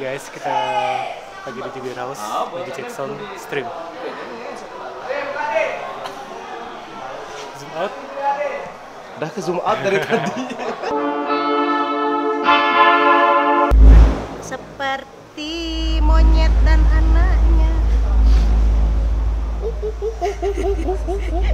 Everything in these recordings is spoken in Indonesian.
guys, kita lagi di Jibir House, lagi cek sound stream. Zoom out. Udah ke zoom out dari tadi. seperti monyet dan anaknya.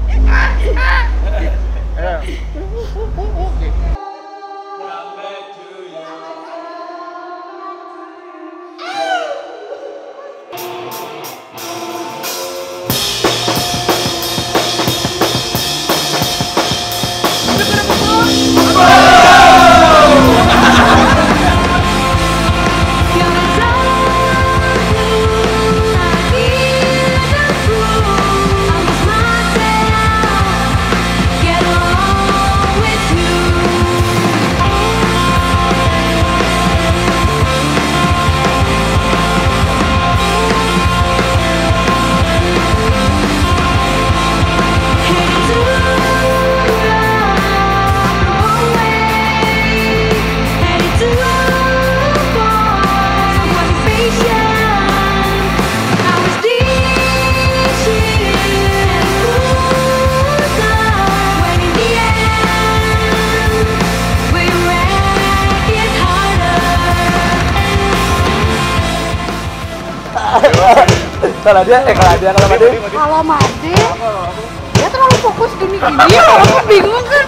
Kalau dia, eh kalau dia kalau dia. Kalau Made, dia terlalu fokus gini gini, aku bingung kan.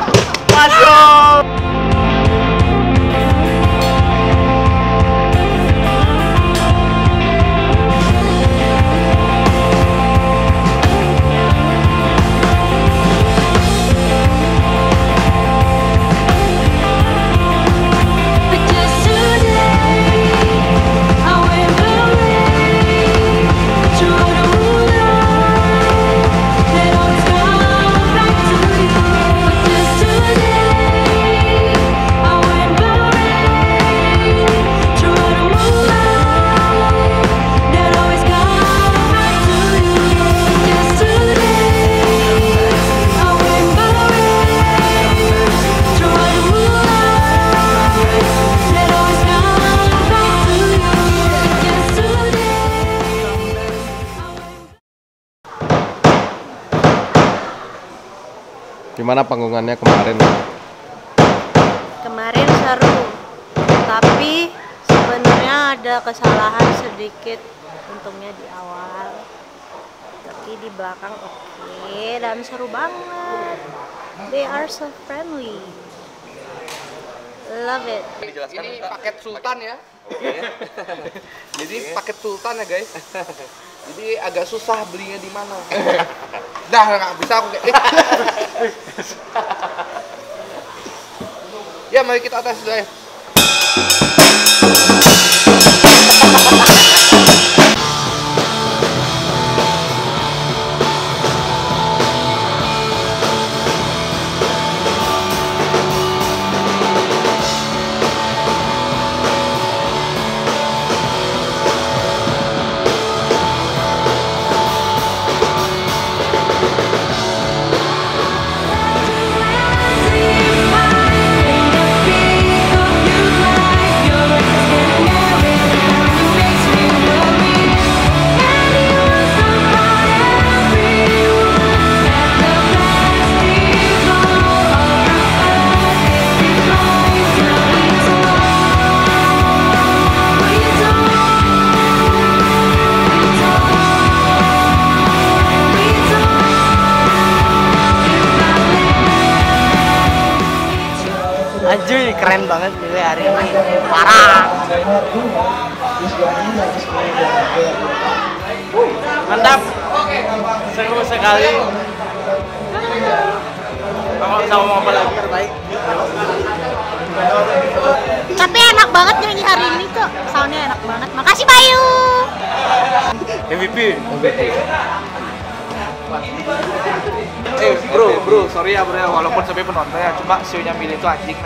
Gimana panggungannya kemarin? Kemarin seru, tapi sebenarnya ada kesalahan sedikit untungnya di awal. Tapi di belakang oke dan seru banget. They are so friendly. Love it. Ini paket sultan ya. Jadi paket sultan ya guys. Jadi agak susah belinya di mana. Dah nggak bisa aku kayak. ya mari kita atas dulu ya. Anjir, keren banget gue hari ini. Parah. Mantap. Seru sekali. Kalau sama mau apa lagi terbaik. Tapi enak banget nyanyi hari ini tuh. Soundnya enak banget. Makasih Bayu. MVP. Bro, bro, sorry ya bro, walaupun sampai penonton ya, cuma sionya milih itu anjing.